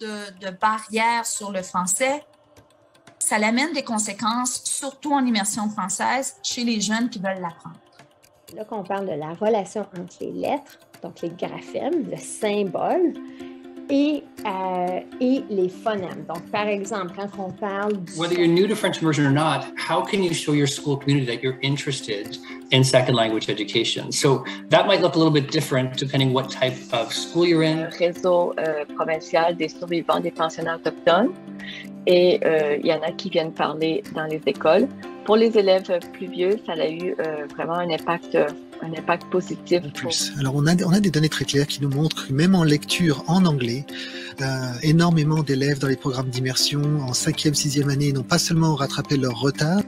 de, barrières sur le français, ça l'amène des conséquences, surtout en immersion française, chez les jeunes qui veulent l'apprendre. Là qu'on parle de la relation entre les lettres, donc les graphèmes, le symbole, et les phonèmes. Donc, par exemple, quand on parle... Whether you're new to French immersion or not, how can you show your school community that you're interested in second language education? So that might look a little bit different depending what type of school you're in. Réseau euh, provincial des survivants des pensionnats autochtones. Et euh, il y en a qui viennent parler dans les écoles. Pour les élèves plus vieux, ça a eu euh, vraiment un impact un impact positif. En plus. Alors on a, on a des données très claires qui nous montrent que même en lecture en anglais, euh, énormément d'élèves dans les programmes d'immersion en cinquième, sixième année n'ont pas seulement rattrapé leur retard,